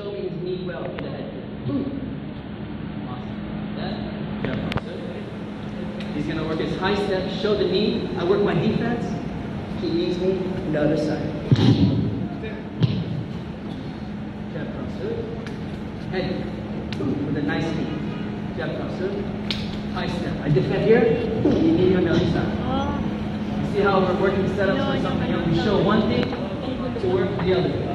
show me his knee well in the head. Awesome. That. Jab cross. He's gonna work his high step, show the knee. I work my defense. He leaves me on the other side. Jab cross Head, Head. With a nice knee. Jab cross. High step. I defend here. He knee on the other side. You see how we're working setups for something? We show one thing to work the other.